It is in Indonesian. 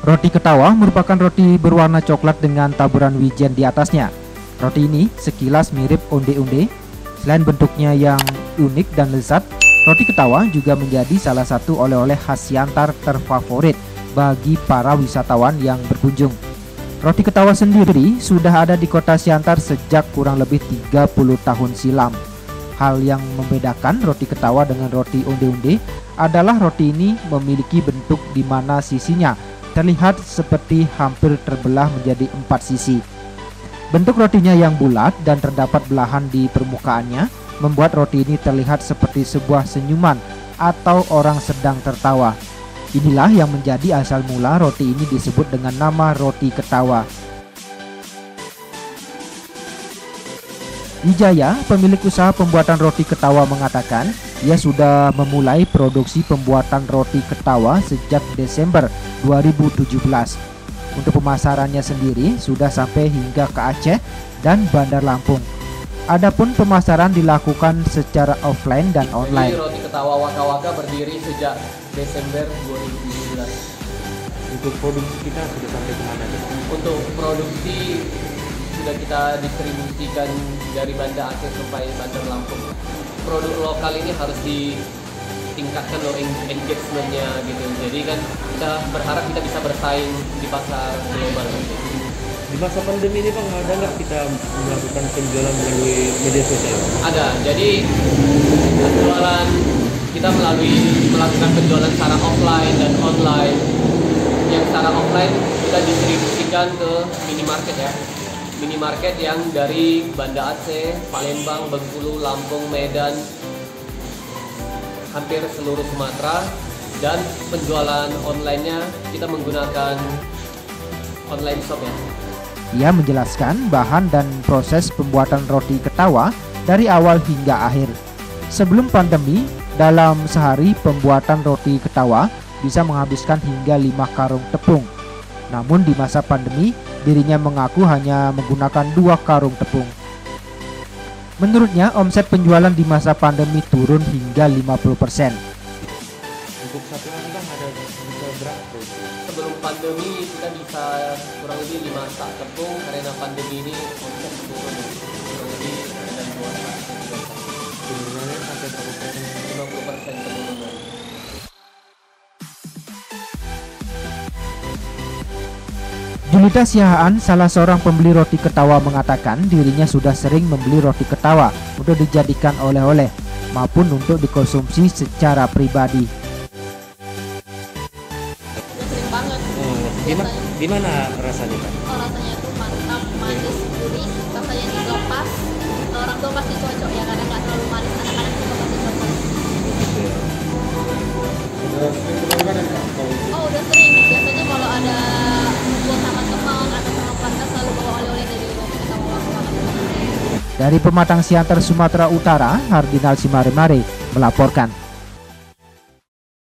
Roti ketawa merupakan roti berwarna coklat dengan taburan wijen di atasnya. Roti ini sekilas mirip onde-onde. Selain bentuknya yang unik dan lezat, roti ketawa juga menjadi salah satu oleh-oleh khas Siantar terfavorit bagi para wisatawan yang berkunjung. Roti ketawa sendiri sudah ada di kota Siantar sejak kurang lebih 30 tahun silam. Hal yang membedakan roti ketawa dengan roti onde-onde adalah roti ini memiliki bentuk di mana sisinya terlihat seperti hampir terbelah menjadi empat sisi. Bentuk rotinya yang bulat dan terdapat belahan di permukaannya membuat roti ini terlihat seperti sebuah senyuman atau orang sedang tertawa. Inilah yang menjadi asal mula roti ini disebut dengan nama roti ketawa. Wijaya, pemilik usaha pembuatan roti ketawa mengatakan, ia sudah memulai produksi pembuatan roti ketawa sejak Desember 2017. Untuk pemasarannya sendiri sudah sampai hingga ke Aceh dan Bandar Lampung. Adapun pemasaran dilakukan secara offline dan online. Jadi roti ketawa Waka Waka berdiri sejak Desember 2017. Untuk produksi kita sudah sampai ke mana? Untuk produksi sudah kita distribusikan dari Banda Aceh sampai Bandar Lampung. Produk lokal ini harus ditingkatkan loh engagementnya gitu. Jadi kan kita berharap kita bisa bersaing di pasar global. Gitu. Di masa pandemi ini bang ada nggak kita melakukan penjualan melalui media sosial? Ada. Jadi penjualan kita melalui melakukan penjualan secara offline dan online. Yang secara offline kita distribusikan ke minimarket ya minimarket yang dari Banda Aceh, Palembang, Bengkulu, Lampung, Medan, hampir seluruh Sumatera dan penjualan online-nya kita menggunakan online shop ya. Ia menjelaskan bahan dan proses pembuatan roti ketawa dari awal hingga akhir. Sebelum pandemi, dalam sehari pembuatan roti ketawa bisa menghabiskan hingga 5 karung tepung. Namun di masa pandemi, Dirinya mengaku hanya menggunakan dua karung tepung. Menurutnya, omset penjualan di masa pandemi turun hingga 50%. Untuk satu hari kan ada bisa berapa Sebelum pandemi kita bisa kurang lebih 5 sak tepung karena pandemi ini omset turun kurang lebih ada 2 sak. Turunannya sampai berapa persen? Julita Siahaan, salah seorang pembeli roti ketawa mengatakan dirinya sudah sering membeli roti ketawa untuk dijadikan oleh-oleh maupun untuk dikonsumsi secara pribadi. sering banget. Oh, gimana, gimana rasanya kan? Oh, rasanya tuh mantap, manis, gurih, rasanya juga pas. Orang tua pasti cocok ya, Dari Pematang Siantar, Sumatera Utara, Hardinal Simare-Mare melaporkan.